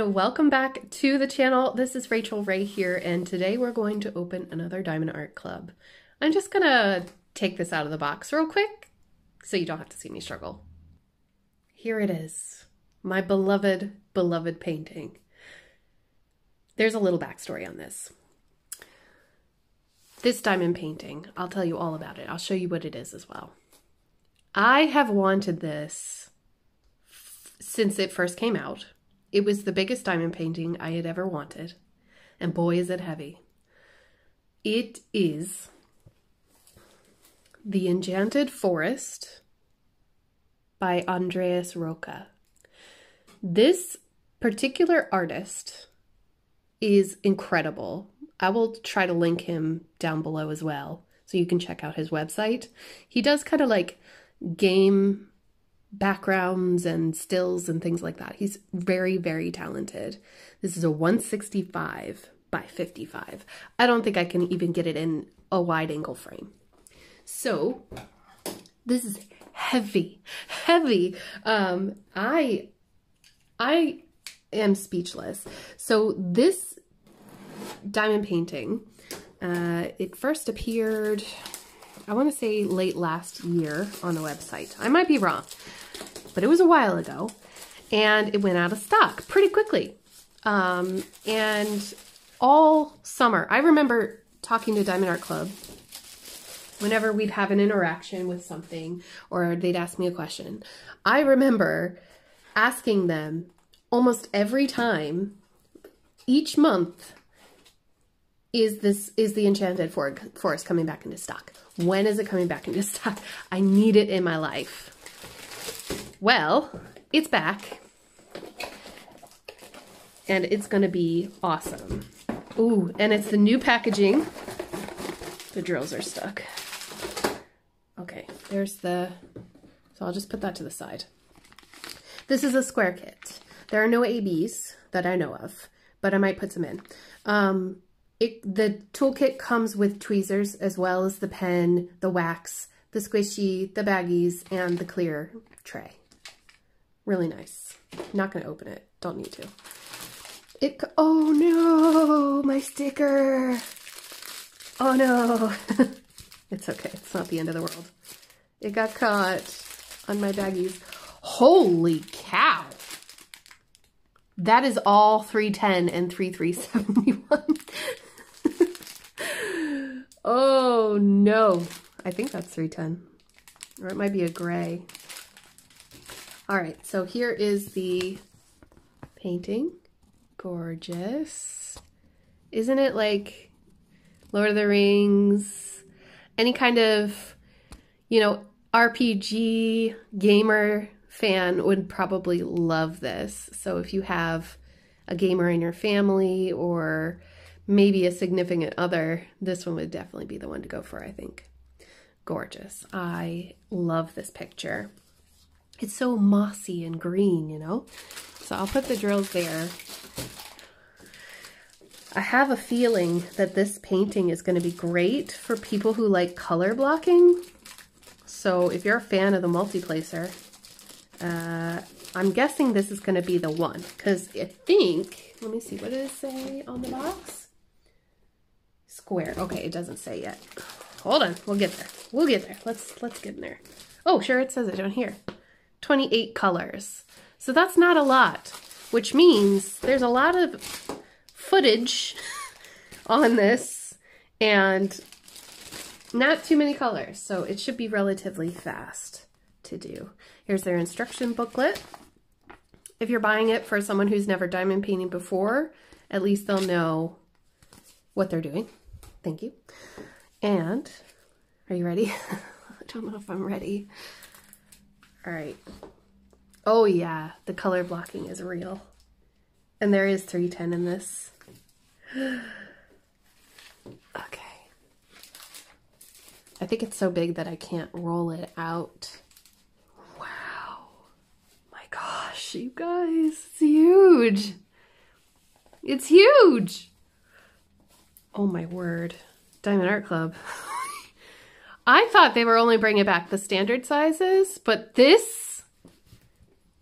and welcome back to the channel. This is Rachel Rae here and today we're going to open another Diamond Art Club. I'm just gonna take this out of the box real quick so you don't have to see me struggle. Here it is, my beloved, beloved painting. There's a little backstory on this. This diamond painting, I'll tell you all about it. I'll show you what it is as well. I have wanted this since it first came out. It was the biggest diamond painting I had ever wanted. And boy, is it heavy. It is The Enchanted Forest by Andreas Rocha. This particular artist is incredible. I will try to link him down below as well so you can check out his website. He does kind of like game backgrounds and stills and things like that. He's very, very talented. This is a 165 by 55. I don't think I can even get it in a wide angle frame. So this is heavy, heavy. Um, I, I am speechless. So this diamond painting, uh, it first appeared, I want to say late last year on the website. I might be wrong but it was a while ago, and it went out of stock pretty quickly. Um, and all summer, I remember talking to Diamond Art Club whenever we'd have an interaction with something or they'd ask me a question. I remember asking them almost every time each month is this is the enchanted forest coming back into stock when is it coming back into stock i need it in my life well, it's back. And it's to be awesome. Ooh, and it's the new packaging. The drills are stuck. Okay, there's the... So I'll just put that to the side. This is a square kit. There are no ABs that I know of, but I might put some in. Um, it, the toolkit comes with tweezers as well as the pen, the wax, the squishy, the baggies, and the clear tray. Really nice. Not going to open it. Don't need to. It, oh no, my sticker. Oh no. it's okay. It's not the end of the world. It got caught on my baggies. Holy cow. That is all 310 and 3371. oh no. I think that's 310. Or it might be a gray. All right, so here is the painting. Gorgeous. Isn't it like Lord of the Rings? Any kind of, you know, RPG gamer fan would probably love this. So if you have a gamer in your family or maybe a significant other, this one would definitely be the one to go for, I think. Gorgeous. I love this picture. It's so mossy and green, you know? So I'll put the drills there. I have a feeling that this painting is going to be great for people who like color blocking. So if you're a fan of the multiplacer, uh, I'm guessing this is going to be the one. Because I think, let me see, what does it say on the box? Square. Okay, it doesn't say yet. Hold on, we'll get there. We'll get there. Let's let's get in there. Oh, sure, it says it down here. 28 colors. So that's not a lot, which means there's a lot of footage on this and not too many colors. So it should be relatively fast to do. Here's their instruction booklet. If you're buying it for someone who's never diamond painting before, at least they'll know what they're doing. Thank you. And, are you ready? I don't know if I'm ready. All right. Oh yeah, the color blocking is real. And there is 310 in this. okay. I think it's so big that I can't roll it out. Wow. My gosh, you guys, it's huge. It's huge. Oh my word. Diamond Art Club. I thought they were only bringing back the standard sizes, but this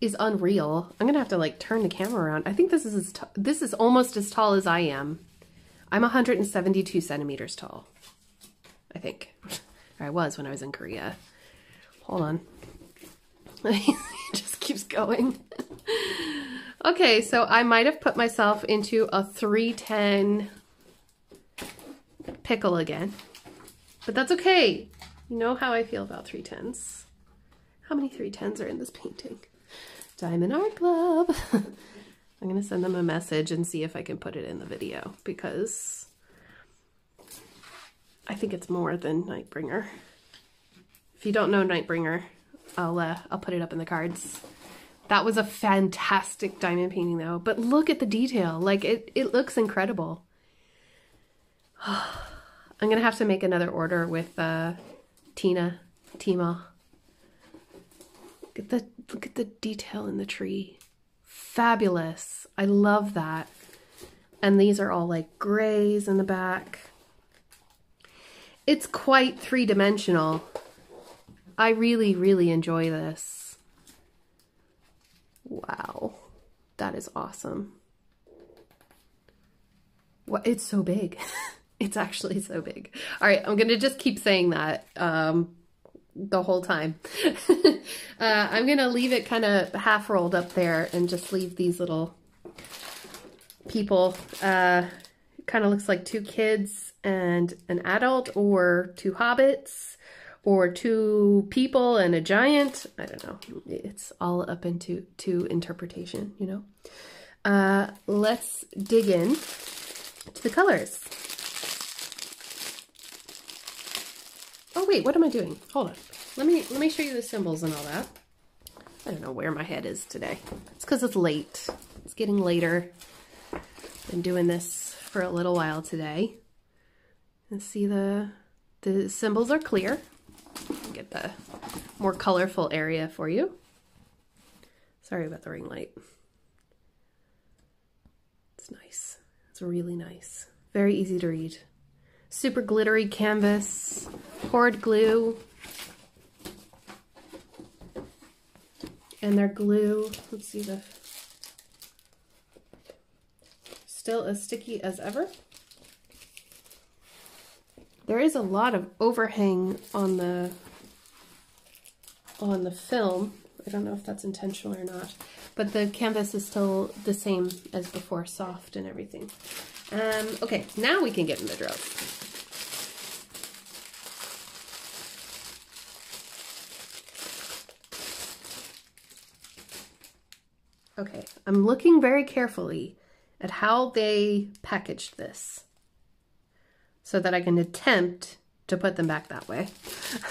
is unreal. I'm gonna have to like turn the camera around. I think this is this is almost as tall as I am. I'm 172 centimeters tall. I think. Or I was when I was in Korea. Hold on. it just keeps going. okay, so I might have put myself into a 310 pickle again. But that's okay. You know how I feel about 310s. How many 310s are in this painting? Diamond Art Club. I'm going to send them a message and see if I can put it in the video because I think it's more than Nightbringer. If you don't know Nightbringer, I'll uh, I'll put it up in the cards. That was a fantastic diamond painting though, but look at the detail. Like it, it looks incredible. I'm gonna have to make another order with uh, Tina, Tima. Look at the look at the detail in the tree. Fabulous. I love that. And these are all like grays in the back. It's quite three-dimensional. I really, really enjoy this. Wow. That is awesome. What? It's so big. it's actually so big. All right, I'm going to just keep saying that um, the whole time. uh, I'm going to leave it kind of half rolled up there and just leave these little people. Uh, kind of looks like two kids and an adult or two hobbits or two people and a giant. I don't know. It's all up into to interpretation, you know. Uh, let's dig in to the colors. Oh wait, what am I doing? Hold on. Let me let me show you the symbols and all that. I don't know where my head is today. It's because it's late. It's getting later. Been doing this for a little while today. And see the the symbols are clear. Get the more colorful area for you. Sorry about the ring light. It's nice. It's really nice. Very easy to read. Super glittery canvas, poured glue, and their glue, let's see the, still as sticky as ever. There is a lot of overhang on the on the film. I don't know if that's intentional or not, but the canvas is still the same as before, soft and everything. Um, okay, now we can get in the drills. Okay, I'm looking very carefully at how they packaged this so that I can attempt to put them back that way.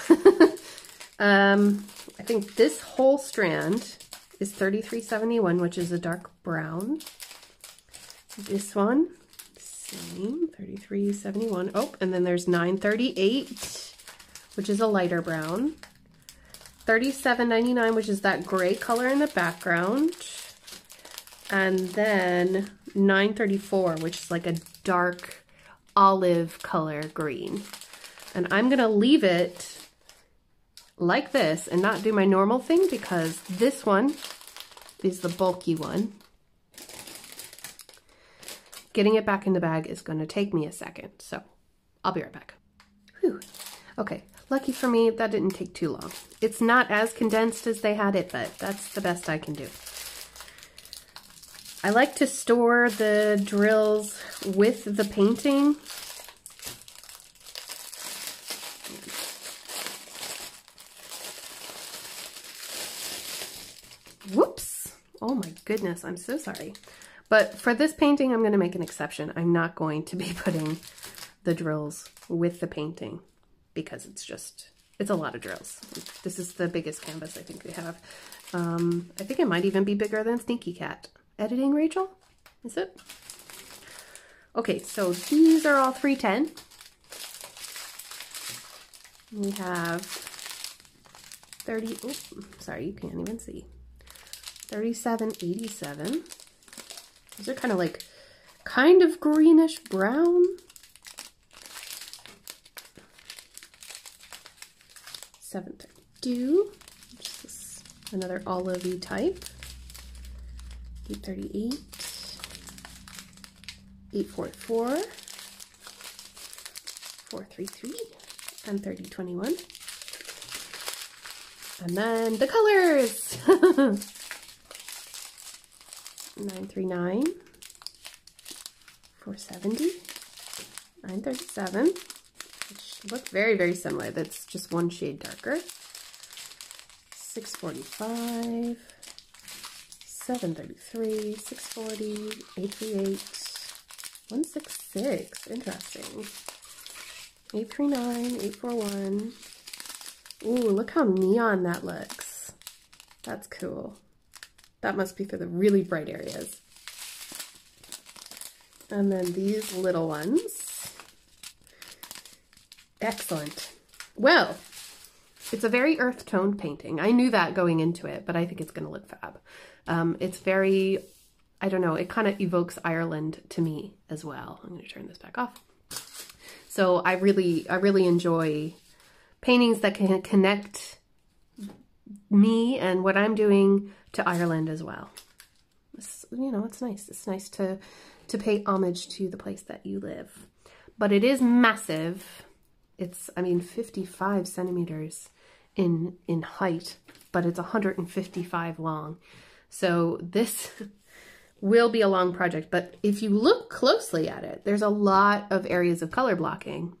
um, I think this whole strand is 3371, which is a dark brown. This one, same, 3371. Oh, and then there's 938, which is a lighter brown. 37.99, which is that gray color in the background. And then 934, which is like a dark olive color green. And I'm gonna leave it like this and not do my normal thing because this one is the bulky one. Getting it back in the bag is gonna take me a second, so I'll be right back. Whew. Okay, lucky for me, that didn't take too long. It's not as condensed as they had it, but that's the best I can do. I like to store the drills with the painting. Whoops. Oh my goodness, I'm so sorry. But for this painting, I'm going to make an exception. I'm not going to be putting the drills with the painting because it's just, it's a lot of drills. This is the biggest canvas I think we have. Um, I think it might even be bigger than Sneaky Cat editing, Rachel? Is it? Okay, so these are all 310. We have 30, oh, sorry, you can't even see. 3787. These are kind of like, kind of greenish brown. Seven thirty-two. Just another olivey type. 838, 844, 433, and 3021. And then the colors. 939, 470, 937, which look very, very similar. That's just one shade darker. 645, 733, 640, 838, 166. Interesting. 839, 841. Ooh, look how neon that looks. That's cool. That must be for the really bright areas. And then these little ones. Excellent. Well, it's a very earth toned painting. I knew that going into it, but I think it's going to look fab. Um, it's very, I don't know, it kind of evokes Ireland to me as well. I'm going to turn this back off. So I really, I really enjoy paintings that can connect me and what I'm doing to Ireland as well. It's, you know, it's nice. It's nice to, to pay homage to the place that you live. But it is massive. It's, I mean, 55 centimeters in, in height, but it's 155 long. So this will be a long project, but if you look closely at it, there's a lot of areas of color blocking.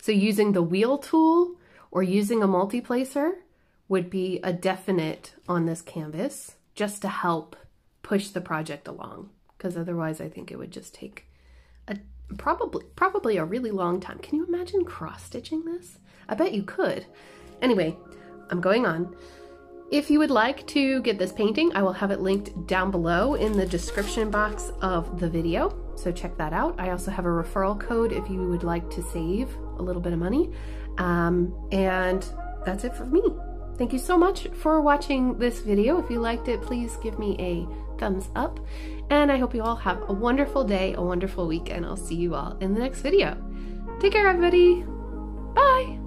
So using the wheel tool or using a multi-placer would be a definite on this canvas just to help push the project along because otherwise I think it would just take a probably probably a really long time. Can you imagine cross stitching this? I bet you could. Anyway, I'm going on. If you would like to get this painting, I will have it linked down below in the description box of the video. So check that out. I also have a referral code if you would like to save a little bit of money. Um, and that's it for me. Thank you so much for watching this video. If you liked it, please give me a thumbs up. And I hope you all have a wonderful day, a wonderful week, and I'll see you all in the next video. Take care, everybody. Bye.